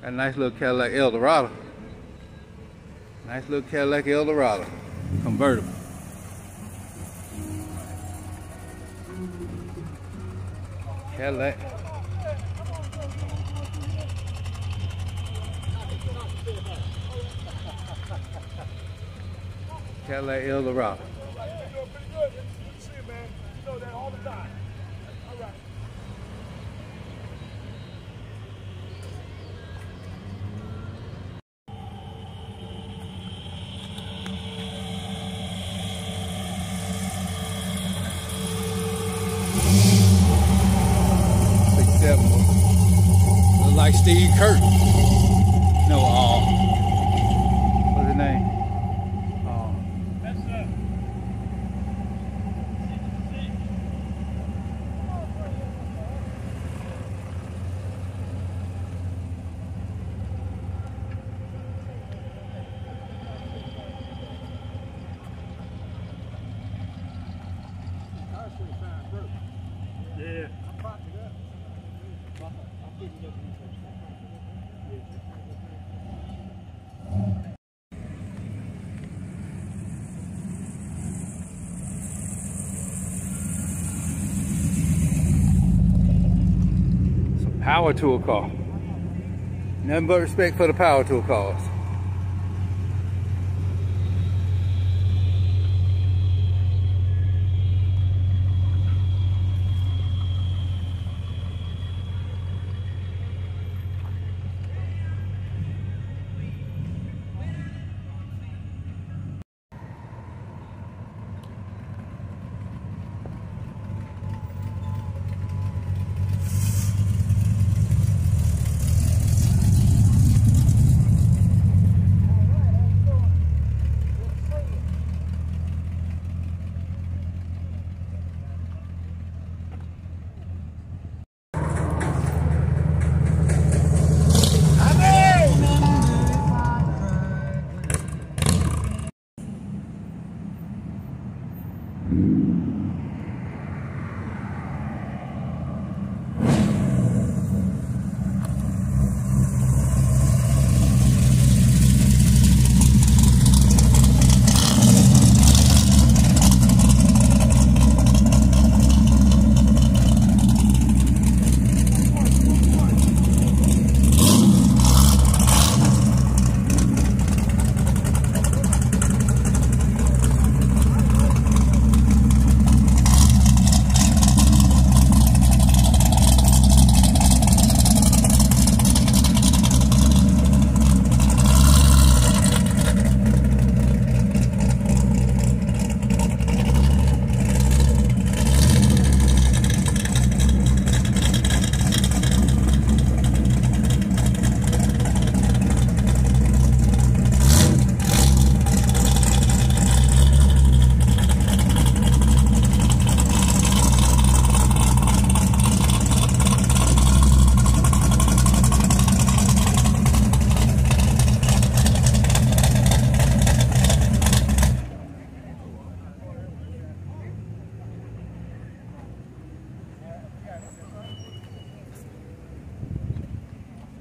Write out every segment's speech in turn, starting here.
Got a nice little Cadillac Eldorado. Nice little Cadillac Eldorado. Convertible. Cadillac. Cadillac Eldorado. Six like Steve Kirk. Power tool car. Nothing but respect for the power tool cars.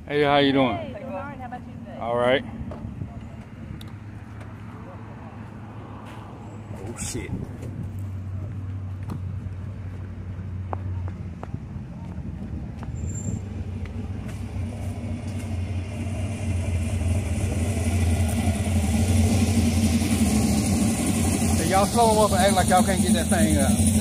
Hey, how you doing? Hey, good morning. How about you? All right. Oh shit. Hey, y'all slow them up and act like y'all can't get that thing up.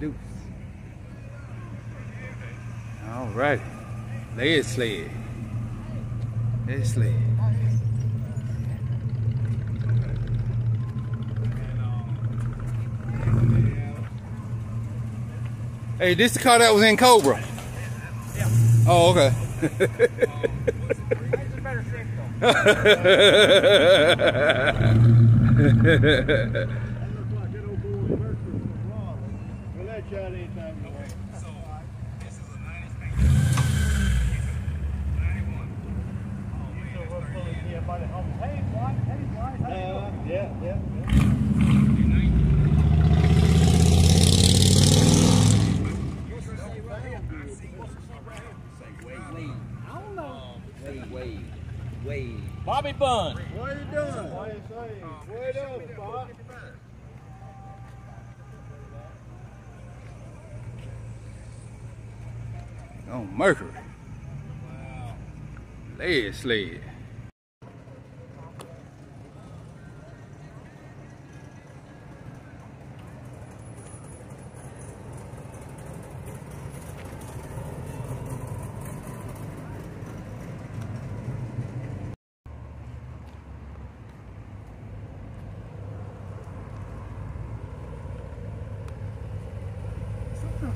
Deuce. All right. Lead sled. Lead sled. Hey, this is the car that was in Cobra? Yeah. Oh, okay let you out anytime you want. Uh, yeah, yeah, yeah. Bobby Bun. What are you doing? What are you saying? Wait up, Bob. on Mercury. Lead sled.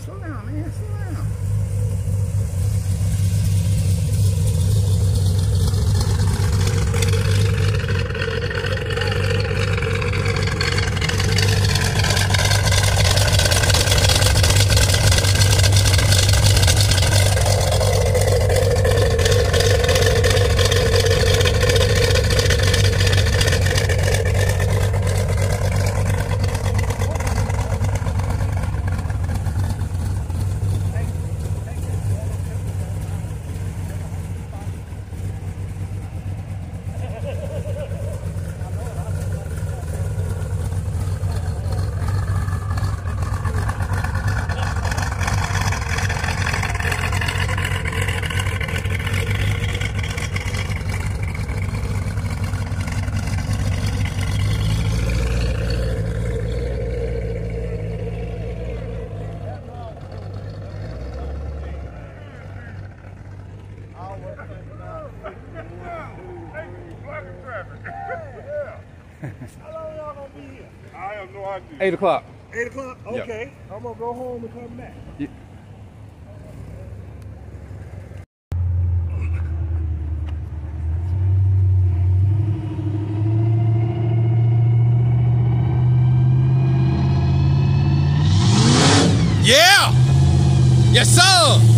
Slow down, man, slow down. I have no idea. Eight o'clock. Eight o'clock? Yeah. Okay. I'm gonna go home and come back. Yeah! Yes, sir!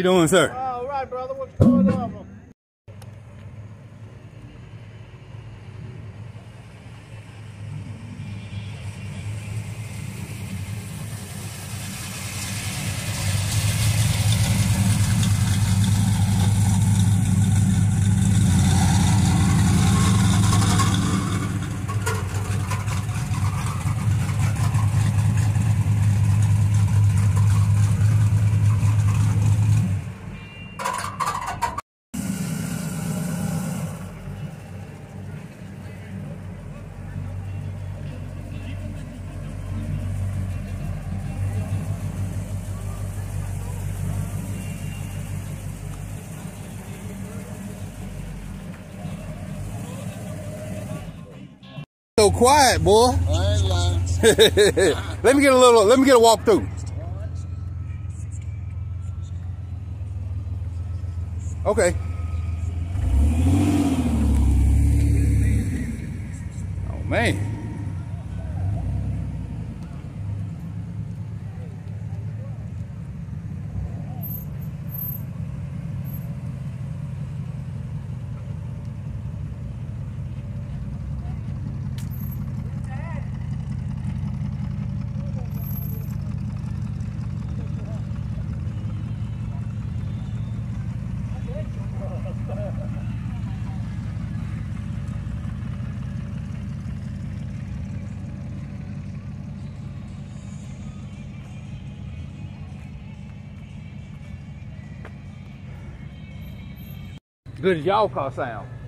You doing, sir? All right, brother. So quiet, boy. Let me get a little. Let me get a walk through. Okay. Oh man. Good as y'all car sound.